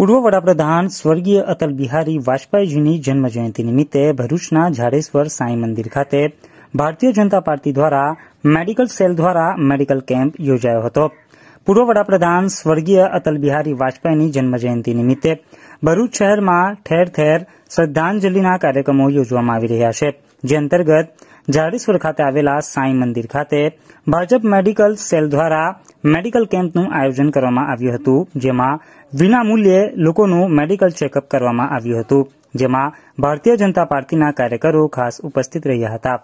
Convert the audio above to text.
પૂર્વ વડાપ્રધાન સ્વર્ગીય અટલ બિહારી વાજપેયીજીની જન્મજયંતિ નિમિત્તે ભરૂચના જાડેશ્વર સાંઈ મંદિર ખાતે ભારતીય જનતા પાર્ટી દ્વારા મેડિકલ સેલ દ્વારા મેડિકલ કેમ્પ યોજાયો હતો પૂર્વ વડાપ્રધાન સ્વર્ગીય અટલ બિહારી વાજપેયીની જન્મજયંતિ નિમિત્તે ભરૂચ શહેરમાં ઠેર ઠેર શ્રદ્ધાંજલિના કાર્યક્રમો યોજવામાં આવી રહ્યા છે. જે અંતર્ગત જાડેશ્વર ખાતે આવેલા સાંઈ મંદિર ખાતે ભાજપ મેડિકલ સેલ દ્વારા મેડિકલ કેમ્પનું આયોજન કરવામાં આવ્યું હતું, જેમાં વિનામૂલ્યે લોકોનું મેડિકલ ચેકઅપ કરવામાં આવ્યું હતું, જેમાં ભારતીય જનતા પાર્ટીના કાર્યકરો ખાસ ઉપસ્થિત રહ્યા હતા.